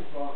Islam